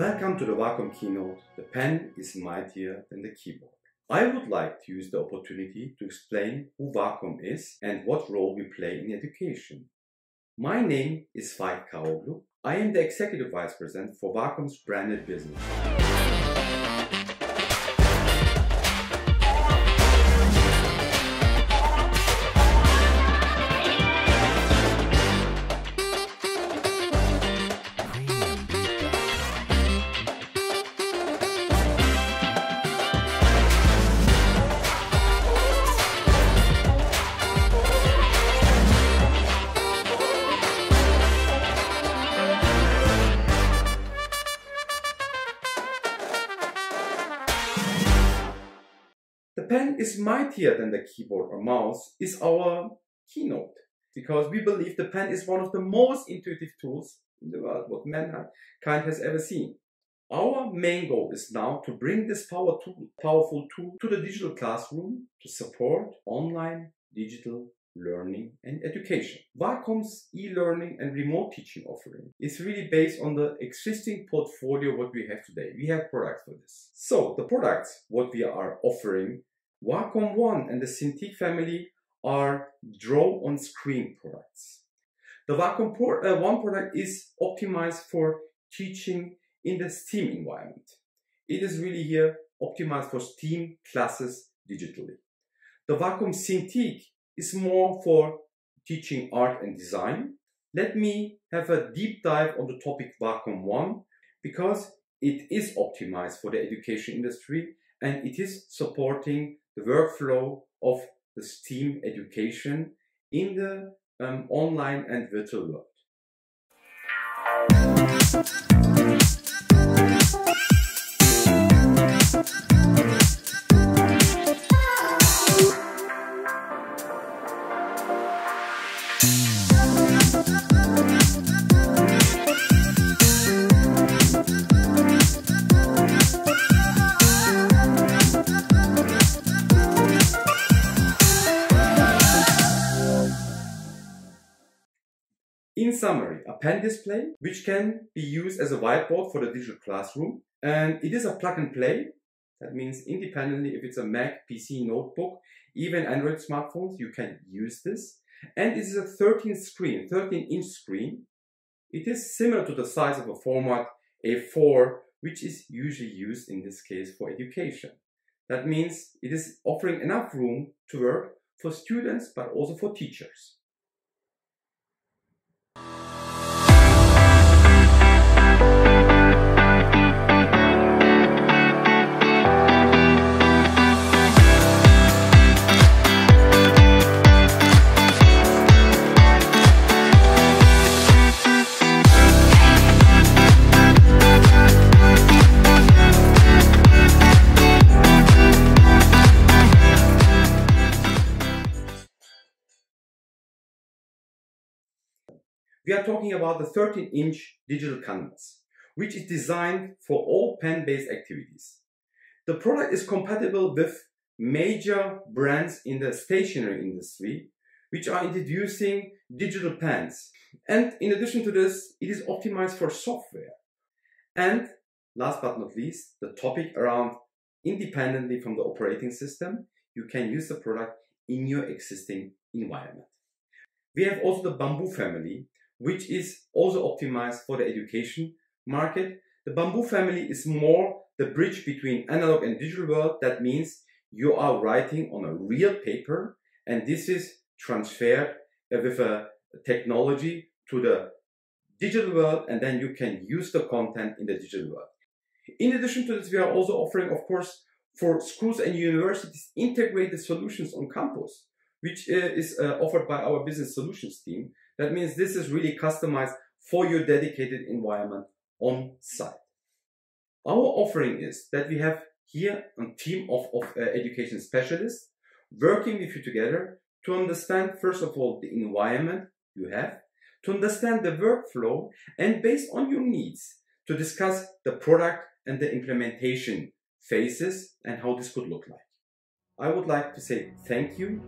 Welcome to the Wacom keynote. The pen is mightier than the keyboard. I would like to use the opportunity to explain who Wacom is and what role we play in education. My name is Faik Karaoglu. I am the Executive Vice President for Wacom's branded business. Pen is mightier than the keyboard or mouse is our keynote because we believe the pen is one of the most intuitive tools in the world what mankind has ever seen. Our main goal is now to bring this power tool, powerful tool to the digital classroom to support online digital learning and education. Wacom's e-learning and remote teaching offering is really based on the existing portfolio what we have today. We have products for this. So the products what we are offering, Wacom One and the Cintiq family are draw on screen products. The Wacom uh, One product is optimized for teaching in the STEAM environment. It is really here optimized for STEAM classes digitally. The Wacom Cintiq is more for teaching art and design. Let me have a deep dive on the topic Wacom One because it is optimized for the education industry and it is supporting the workflow of the STEAM education in the um, online and virtual world. In summary, a pen display, which can be used as a whiteboard for the digital classroom. And it is a plug and play. That means independently, if it's a Mac, PC, notebook, even Android smartphones, you can use this. And it is a 13 screen, 13 inch screen. It is similar to the size of a format A4, which is usually used in this case for education. That means it is offering enough room to work for students, but also for teachers. We are talking about the 13 inch digital canvas, which is designed for all pen-based activities. The product is compatible with major brands in the stationery industry, which are introducing digital pens. And in addition to this, it is optimized for software. And last but not least, the topic around independently from the operating system, you can use the product in your existing environment. We have also the Bamboo family, which is also optimized for the education market. The Bamboo family is more the bridge between analog and digital world. That means you are writing on a real paper and this is transferred with a technology to the digital world and then you can use the content in the digital world. In addition to this, we are also offering, of course, for schools and universities integrated solutions on campus, which uh, is uh, offered by our business solutions team. That means this is really customized for your dedicated environment on site. Our offering is that we have here a team of, of uh, education specialists working with you together to understand, first of all, the environment you have, to understand the workflow, and based on your needs, to discuss the product and the implementation phases and how this could look like. I would like to say thank you